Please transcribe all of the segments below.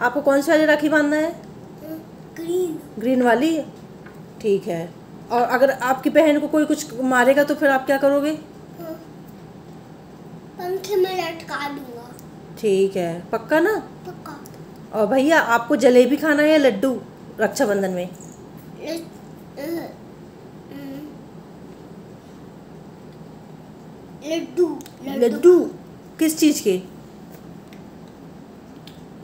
आपको कौन सी वाली राखी बांधना है? ग्रीन। ग्रीन वाली? ठीक है। और अगर आपकी बहन को कोई कुछ मारेगा तो फिर आप क्या करोगे? पंखे में लटका दूँगा। ठीक है। पक्का ना? पक्का। और भैया आपको जलेबी खाना है या लड्डू रक्षाबंधन में? लड्डू। लड्डू? किस चीज़ के?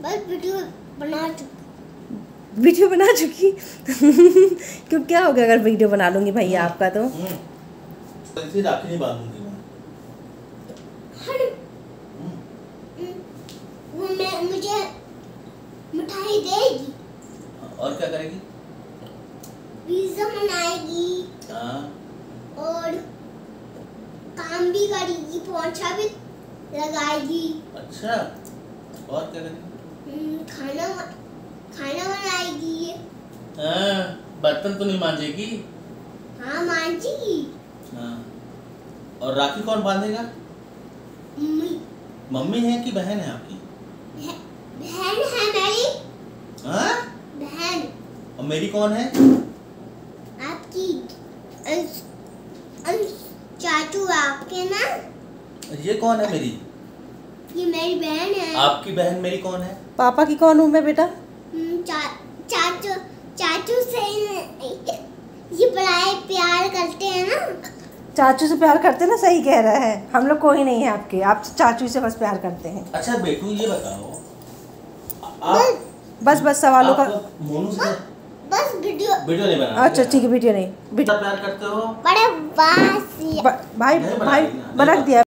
बस वीडियो बना चुकी। वीडियो बना चुकी? क्यों क्या होगा अगर वीडियो बना लूँगी भैया आपका तो? हम्म। राखी बांधूँगी मैं। हर हम्म। वो मैं मुझे मिठाई देगी। और क्या करेगी? पिज्जा बनाएगी। हाँ। और काम भी करेगी पोछा भी लगाएगी। अच्छा। और क्या करेगी? हम्म, खाना खाना बनाएगी हाँ बर्तन तो नहीं मांजेगी हाँ मांझेगी। हाँ। और राखी कौन बांधेगा? मम्मी। मम्मी है कि बहन है आपकी? बहन है मेरी। हाँ? बहन। और मेरी कौन है? आपकी अंश अंश चाचू आपके ना? ये कौन है मेरी? ये मेरी बहन है। आपकी बहन मेरी कौन है? पापा की कौन हूँ मैं बेटा? हम्म, चा, चाचू चाचू से ये बड़ाई प्यार करते हैं ना। चाचू से प्यार करते ना सही कह रहा है। हम लोग कोई नहीं है आपके। आप चाचू से बस प्यार करते हैं। अच्छा बेटू ये बताओ। आप बस। बस सवालों का मोनू से बस वीडियो वीडियो नहीं बना अच्छा ठीक है वीडियो नहीं। वीडियो प्यार करते हो? बड़े बासी भाई नहीं भाई बना दिया।